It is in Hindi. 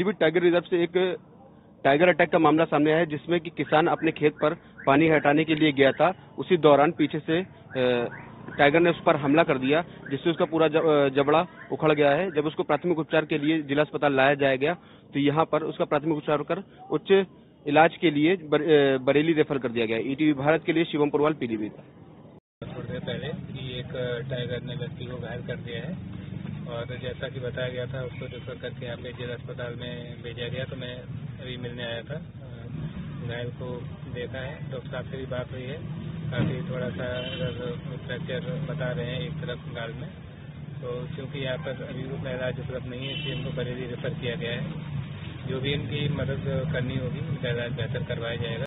पीलीभीत टाइगर रिज़र्व से एक टाइगर अटैक का मामला सामने आया है, जिसमें कि किसान अपने खेत पर पानी हटाने के लिए गया था। उसी दौरान पीछे से टाइगर ने उस पर हमला कर दिया, जिससे उसका पूरा जबड़ा उखड़ गया है। जब उसको प्राथमिक उपचार के लिए जिला अस्पताल लाया जाया गया तो यहाँ पर उसका प्राथमिक उपचार कर उच्च इलाज के लिए बरेली रेफर कर दिया गया। ईटीवी भारत के लिए शिवम पुरवाल पीलीभीत थोड़ी देर पहले एक टाइगर ने व्यक्ति को घायल कर दिया है। और जैसा कि बताया गया था, उसको रेफर करके यहाँ पे जिला अस्पताल में भेजा गया तो मैं अभी मिलने आया था। घायल को देखा है। डॉक्टर साहब से भी बात हुई है। काफ़ी थोड़ा सा फ्रैक्चर बता रहे हैं एक तरफ़ गाल में। तो क्योंकि यहाँ पर अभी उतना इलाज उपलब्ध नहीं है, इसलिए इनको बरेली रेफर किया गया है। जो भी इनकी मदद करनी होगी, उनका इलाज बेहतर करवाया जाएगा।